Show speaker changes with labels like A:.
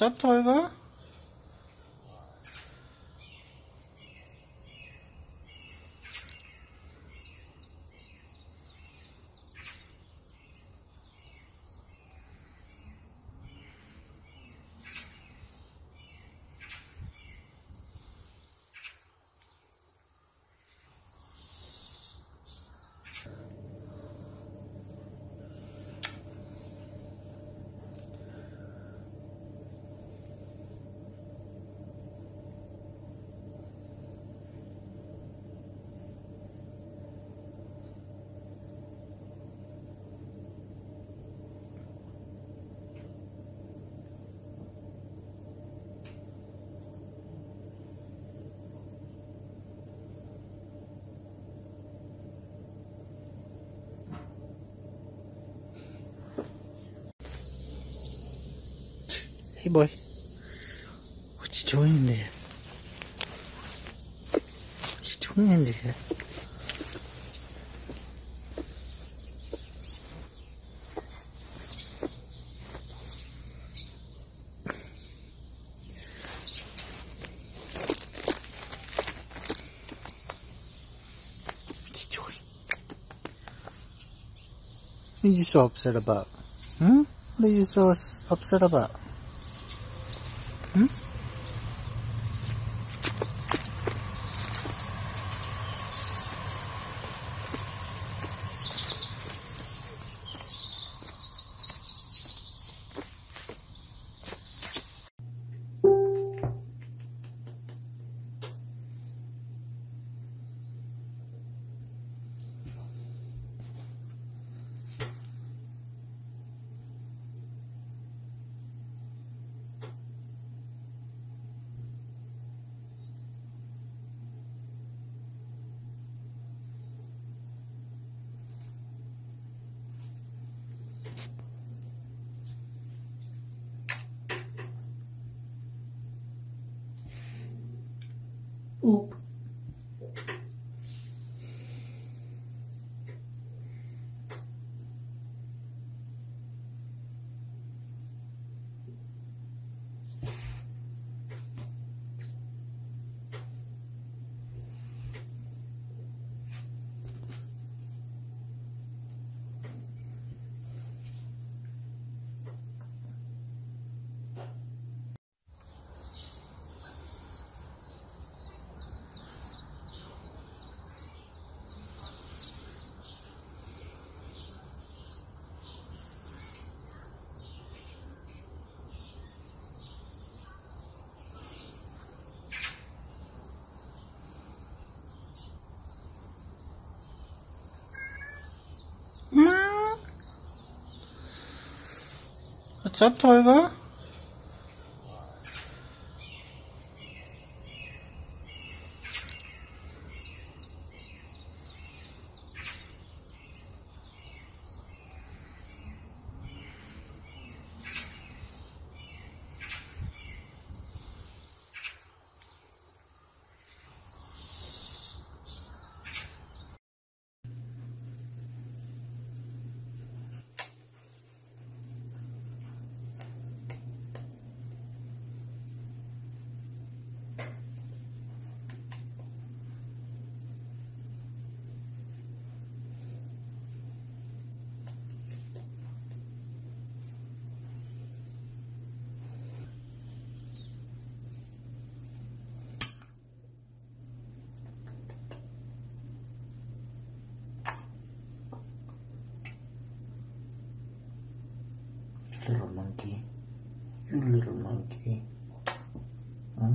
A: Stadt, Holger? Hey, boy. What you doing there? What you doing there? What are you so upset about? Hmm? What are you so upset about? Hmm? Opa. Rezept, little monkey. You little monkey. huh?